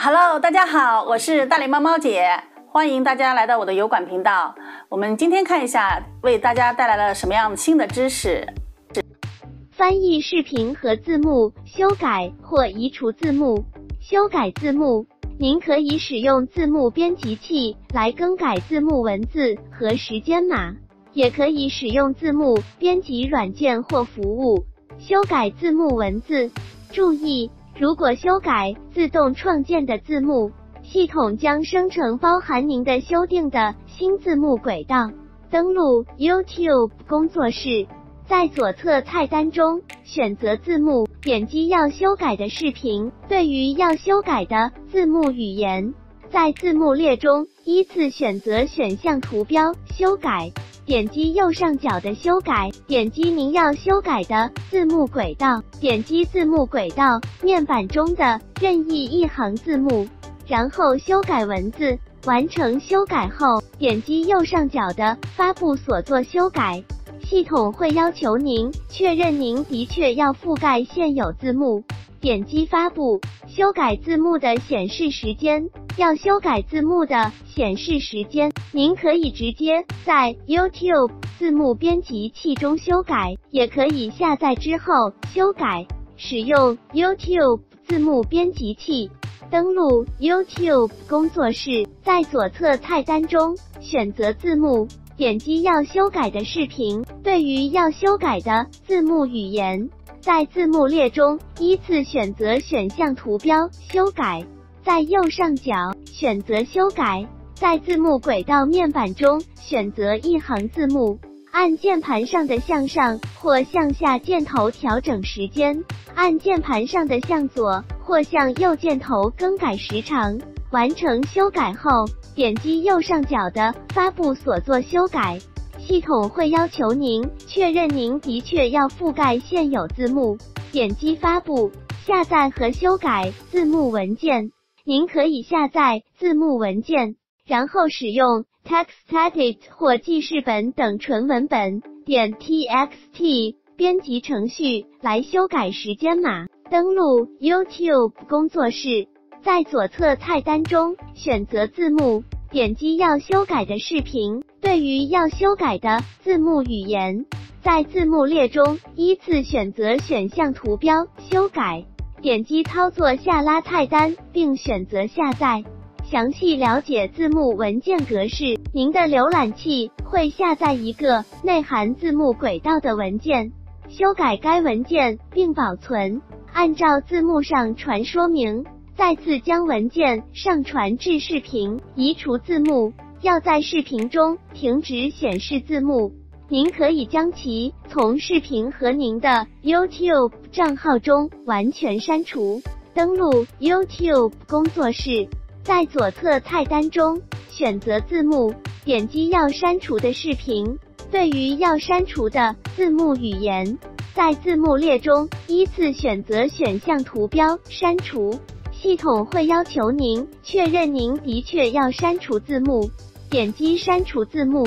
Hello，大家好，我是大脸猫猫姐，欢迎大家来到我的油管频道。我们今天看一下，为大家带来了什么样新的知识？翻译视频和字幕，修改或移除字幕。修改字幕，您可以使用字幕编辑器来更改字幕文字和时间码，也可以使用字幕编辑软件或服务修改字幕文字。注意！如果修改自动创建的字幕，系统将生成包含您的修订的新字幕轨道。登录 YouTube 工作室，在左侧菜单中选择字幕，点击要修改的视频。对于要修改的字幕语言，在字幕列中依次选择选项图标修改。点击右上角的修改，点击您要修改的字幕轨道，点击字幕轨道面板中的任意一行字幕，然后修改文字。完成修改后，点击右上角的发布所做修改，系统会要求您确认您的确要覆盖现有字幕。点击发布，修改字幕的显示时间。要修改字幕的显示时间，您可以直接在 YouTube 字幕编辑器中修改，也可以下载之后修改。使用 YouTube 字幕编辑器，登录 YouTube 工作室，在左侧菜单中选择字幕，点击要修改的视频。对于要修改的字幕语言，在字幕列中依次选择选项图标修改。在右上角选择修改，在字幕轨道面板中选择一行字幕，按键盘上的向上或向下箭头调整时间，按键盘上的向左或向右箭头更改时长。完成修改后，点击右上角的发布所做修改，系统会要求您确认您的确要覆盖现有字幕。点击发布，下载和修改字幕文件。您可以下载字幕文件，然后使用 TextEdit 或记事本等纯文本点 txt 编辑程序来修改时间码。登录 YouTube 工作室，在左侧菜单中选择字幕，点击要修改的视频。对于要修改的字幕语言，在字幕列中依次选择选项图标修改。点击操作下拉菜单，并选择下载。详细了解字幕文件格式，您的浏览器会下载一个内含字幕轨道的文件。修改该文件并保存，按照字幕上传说明，再次将文件上传至视频。移除字幕，要在视频中停止显示字幕。您可以将其从视频和您的 YouTube 账号中完全删除。登录 YouTube 工作室，在左侧菜单中选择字幕，点击要删除的视频。对于要删除的字幕语言，在字幕列中依次选择选项图标删除。系统会要求您确认您的确要删除字幕。点击删除字幕。